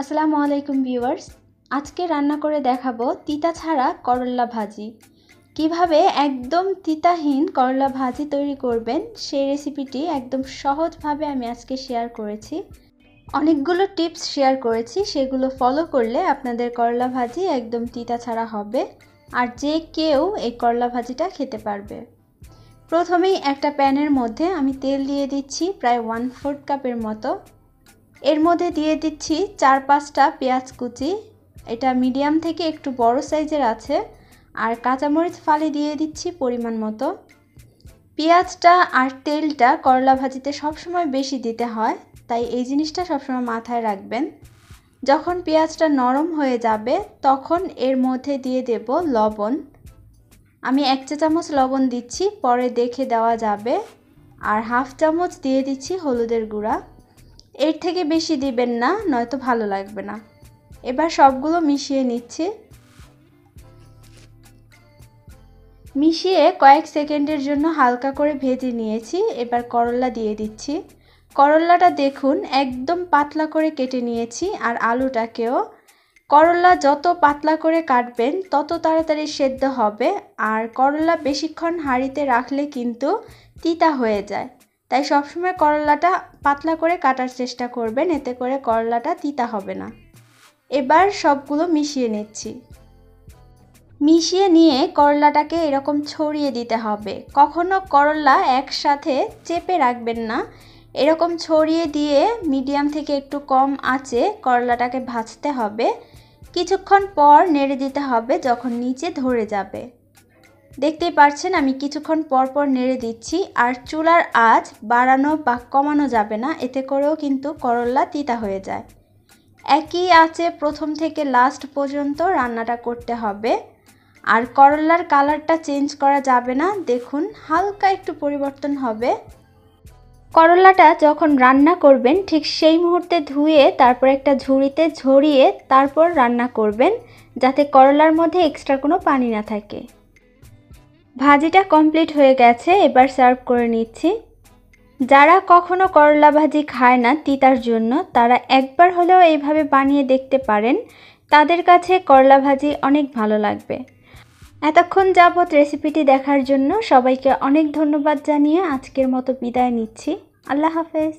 আসসালামু আলাইকুম ভিউয়ার্স। আজকে রান্না করে দেখাবো তিতা ছাড়া করল্লা ভাজি। কীভাবে একদম তিতাহীন করলা ভাজি তৈরি করবেন, সেই রেসিপিটি একদম সহজভাবে আমি আজকে শেয়ার করেছি। অনেকগুলো টিপস শেয়ার করেছি, সেগুলো ফলো করলে আপনাদের করলা ভাজি একদম তিতা ছাড়া হবে, আর যে কেউ এই করলা ভাজিটা খেতে পারবে। প্রথমেই একটা প্যানের মধ্যে আমি তেল দিয়ে দিচ্ছি প্রায় ওয়ান ফোর্থ কাপের মতো। এর মধ্যে দিয়ে দিচ্ছি চার পাঁচটা পেঁয়াজ কুচি। এটা মিডিয়াম থেকে একটু বড় সাইজের আছে। আর কাঁচামরিচ ফালি দিয়ে দিচ্ছি পরিমাণ মতো। পেঁয়াজটা আর তেলটা করলা ভাজিতে সবসময় বেশি দিতে হয়, তাই এই জিনিসটা সবসময় মাথায় রাখবেন। যখন পেঁয়াজটা নরম হয়ে যাবে, তখন এর মধ্যে দিয়ে দেব লবণ। আমি এক চা চামচ লবণ দিচ্ছি, পরে দেখে দেওয়া যাবে। আর হাফ চামচ দিয়ে দিচ্ছি হলুদের গুঁড়া। এর থেকে বেশি দিবেন না, নয়তো ভালো লাগবে না। এবার সবগুলো মিশিয়ে নিচ্ছি। মিশিয়ে কয়েক সেকেন্ডের জন্য হালকা করে ভেজে নিয়েছি, এবার করল্লা দিয়ে দিচ্ছি। করল্লাটা দেখুন একদম পাতলা করে কেটে নিয়েছি, আর আলুটাকেও। করল্লা যত পাতলা করে কাটবেন, তত তাড়াতাড়ি সেদ্ধ হবে, আর করল্লা বেশিক্ষণ হাঁড়িতে রাখলে কিন্তু তিতা হয়ে যায়। তাই সবসময় করলাটা পাতলা করে কাটার চেষ্টা করবেন, এতে করে করলাটা তিতা হবে না। এবার সবগুলো মিশিয়ে নিচ্ছি। মিশিয়ে নিয়ে করলাটাকে এরকম ছড়িয়ে দিতে হবে। কখনো করলা একসাথে চেপে রাখবেন না। এরকম ছড়িয়ে দিয়ে মিডিয়াম থেকে একটু কম আঁচে করলাটাকে ভাজতে হবে। কিছুক্ষণ পর নেড়ে দিতে হবে যখন নিচে ধরে যাবে। দেখতেই পাচ্ছেন আমি কিছুক্ষণ পর পর নেড়ে দিচ্ছি। আর চুলার আঁচ বাড়ানো বা কমানো যাবে না, এতে করেও কিন্তু করল্লা তিতা হয়ে যায়। একই আঁচে প্রথম থেকে লাস্ট পর্যন্ত রান্নাটা করতে হবে। আর করল্লার কালারটা চেঞ্জ করা যাবে না, দেখুন, হালকা একটু পরিবর্তন হবে। করলাটা যখন রান্না করবেন, ঠিক সেই মুহূর্তে ধুয়ে, তারপর একটা ঝুড়িতে ঝরিয়ে তারপর রান্না করবেন, যাতে করলার মধ্যে এক্সট্রা কোনো পানি না থাকে। ভাজিটা কমপ্লিট হয়ে গেছে, এবার সার্ভ করে নিচ্ছি। যারা কখনো করলা ভাজি খায় না তিতার জন্য, তারা একবার হলেও এইভাবে বানিয়ে দেখতে পারেন। তাদের কাছে করলা ভাজি অনেক ভালো লাগবে। এতক্ষণ যাবৎ রেসিপিটি দেখার জন্য সবাইকে অনেক ধন্যবাদ জানিয়ে আজকের মতো বিদায় নিচ্ছি। আল্লাহ হাফেজ।